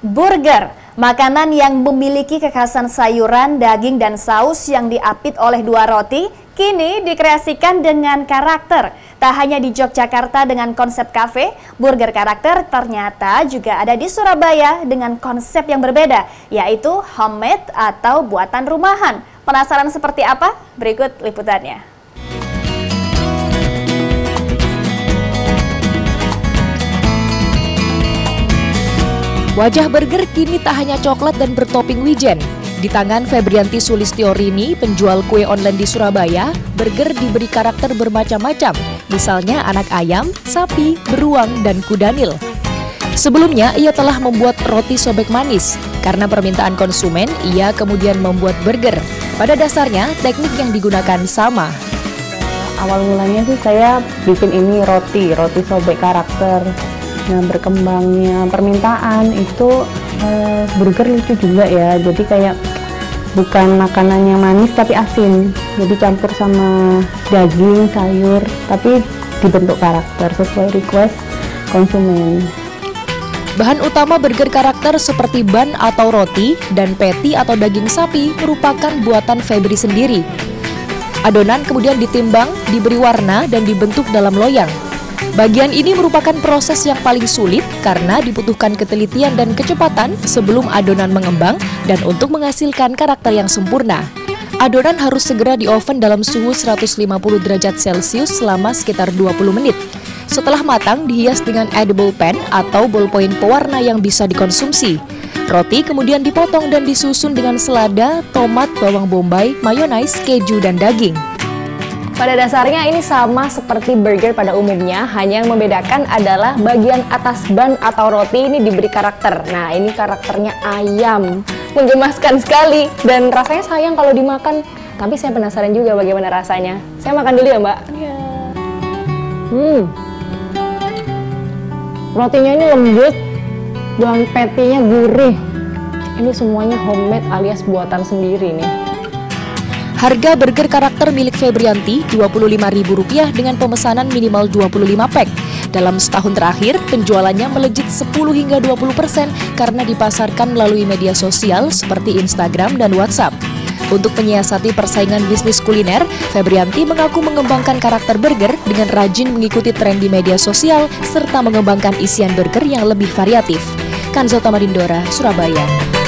Burger, makanan yang memiliki kekhasan sayuran, daging, dan saus yang diapit oleh dua roti, kini dikreasikan dengan karakter. Tak hanya di Yogyakarta dengan konsep kafe, burger karakter ternyata juga ada di Surabaya dengan konsep yang berbeda, yaitu homemade atau buatan rumahan. Penasaran seperti apa? Berikut liputannya. Wajah burger kini tak hanya coklat dan bertoping wijen. Di tangan Febrianti Sulistiorini, penjual kue online di Surabaya, burger diberi karakter bermacam-macam, misalnya anak ayam, sapi, beruang, dan kudanil. Sebelumnya, ia telah membuat roti sobek manis. Karena permintaan konsumen, ia kemudian membuat burger. Pada dasarnya, teknik yang digunakan sama. Awal mulanya sih saya bikin ini roti, roti sobek karakter Nah berkembangnya permintaan itu eh, burger lucu juga ya. Jadi kayak bukan makanannya manis tapi asin. Jadi campur sama daging, sayur, tapi dibentuk karakter sesuai request konsumen. Bahan utama burger karakter seperti ban atau roti dan patty atau daging sapi merupakan buatan Febri sendiri. Adonan kemudian ditimbang, diberi warna dan dibentuk dalam loyang. Bagian ini merupakan proses yang paling sulit karena dibutuhkan ketelitian dan kecepatan sebelum adonan mengembang dan untuk menghasilkan karakter yang sempurna. Adonan harus segera di oven dalam suhu 150 derajat Celcius selama sekitar 20 menit. Setelah matang, dihias dengan edible pen atau ballpoint pewarna yang bisa dikonsumsi. Roti kemudian dipotong dan disusun dengan selada, tomat, bawang bombay, mayonaise, keju, dan daging. Pada dasarnya ini sama seperti burger pada umumnya, hanya yang membedakan adalah bagian atas ban atau roti ini diberi karakter. Nah, ini karakternya ayam. Menggemaskan sekali dan rasanya sayang kalau dimakan. Tapi saya penasaran juga bagaimana rasanya. Saya makan dulu ya, Mbak. Iya. Hmm. Rotinya ini lembut dan patty-nya gurih. Ini semuanya homemade alias buatan sendiri nih. Harga burger karakter milik Febrianti Rp25.000 dengan pemesanan minimal 25 pack. Dalam setahun terakhir, penjualannya melejit 10 hingga 20 persen karena dipasarkan melalui media sosial seperti Instagram dan WhatsApp. Untuk menyiasati persaingan bisnis kuliner, Febrianti mengaku mengembangkan karakter burger dengan rajin mengikuti tren di media sosial serta mengembangkan isian burger yang lebih variatif. Kanzota Marindora, Surabaya.